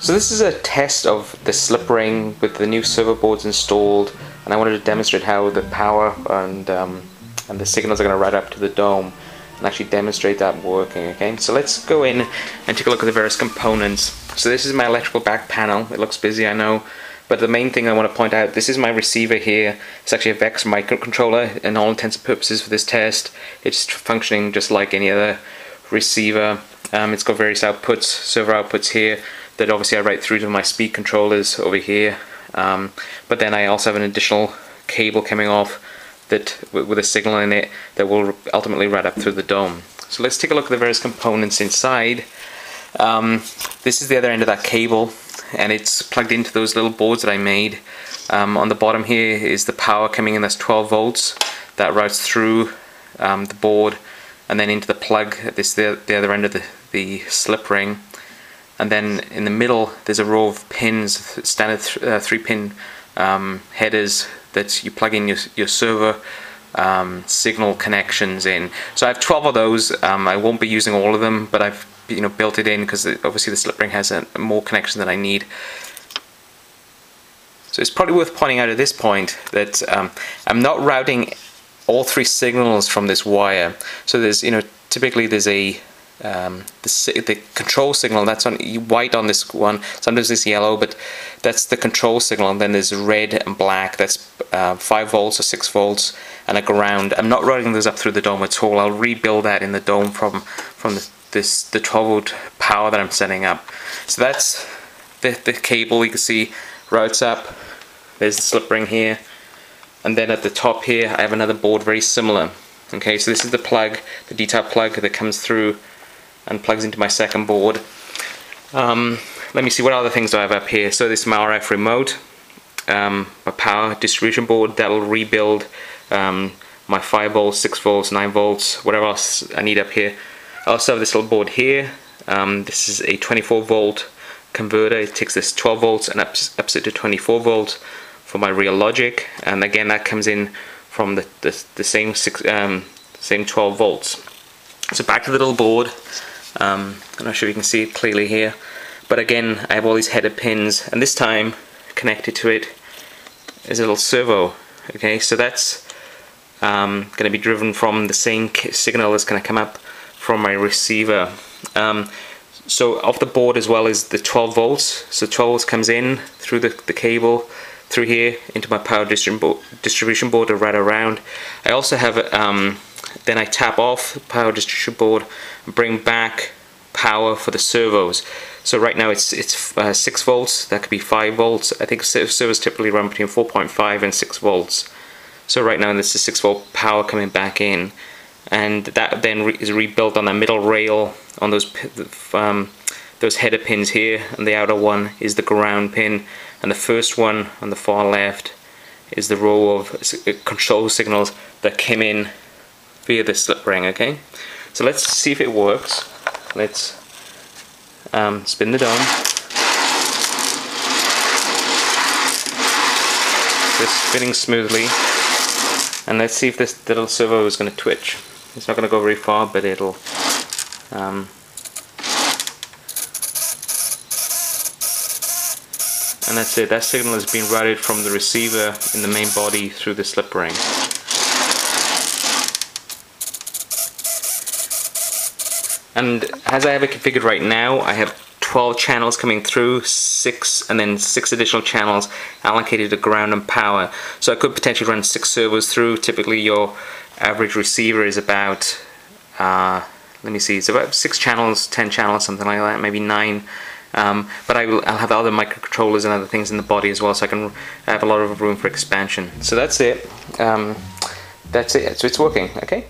So this is a test of the slip ring with the new servo boards installed and I wanted to demonstrate how the power and, um, and the signals are going to ride up to the dome and actually demonstrate that working okay? So let's go in and take a look at the various components. So this is my electrical back panel. It looks busy I know. But the main thing I want to point out this is my receiver here. It's actually a VEX microcontroller. In all intents and purposes for this test it's functioning just like any other receiver. Um, it's got various outputs servo outputs here that obviously I write through to my speed controllers over here um, but then I also have an additional cable coming off that with a signal in it that will ultimately run up through the dome. So let's take a look at the various components inside. Um, this is the other end of that cable and it's plugged into those little boards that I made. Um, on the bottom here is the power coming in, that's 12 volts that routes through um, the board and then into the plug at this the, the other end of the, the slip ring and then in the middle there's a row of pins, standard th uh, three pin um, headers that you plug in your, your servo um, signal connections in. So I have 12 of those. Um, I won't be using all of them, but I've you know built it in because obviously the slip ring has a, more connection than I need. So it's probably worth pointing out at this point that um, I'm not routing all three signals from this wire. So there's you know typically there's a um, the, the control signal that's on white on this one sometimes it's yellow but that's the control signal and then there's red and black that's uh, 5 volts or 6 volts and a ground. I'm not running those up through the dome at all I'll rebuild that in the dome from from the, this the 12 volt power that I'm setting up. So that's the, the cable you can see routes up there's the slip ring here and then at the top here I have another board very similar. Okay so this is the plug the D-type plug that comes through and plugs into my second board. Um, let me see what other things do I have up here. So this is my RF remote, um, my power distribution board that'll rebuild um, my 5 volts, 6 volts, 9 volts, whatever else I need up here. I also have this little board here. Um, this is a 24 volt converter. It takes this 12 volts and ups, ups it to 24 volts for my real logic. And again, that comes in from the, the, the same, six, um, same 12 volts. So back to the little board. Um, I'm not sure if you can see it clearly here. But again, I have all these header pins, and this time connected to it is a little servo. Okay, so that's um, going to be driven from the same signal that's going to come up from my receiver. Um, so off the board as well is the 12 volts. So 12 volts comes in through the, the cable through here into my power distribution board to right around. I also have um, then I tap off the power distribution board and bring back power for the servos. So right now it's it's uh, 6 volts, that could be 5 volts. I think servos typically run between 4.5 and 6 volts. So right now this is 6 volt power coming back in and that then re is rebuilt on the middle rail on those um, those header pins here and the outer one is the ground pin and the first one on the far left is the row of uh, control signals that came in via the slip ring okay? So let's see if it works. Let's um, spin the dome. It's spinning smoothly. And let's see if this little servo is going to twitch. It's not going to go very far but it'll um, and that's it. That signal has been routed from the receiver in the main body through the slip ring and as I have it configured right now I have 12 channels coming through, 6 and then 6 additional channels allocated to ground and power. So I could potentially run 6 servos through. Typically your average receiver is about, uh, let me see, it's about 6 channels, 10 channels, something like that, maybe 9. Um, but I will, I'll have other microcontrollers and other things in the body as well so I can have a lot of room for expansion. So that's it. Um, that's it. So it's working, okay?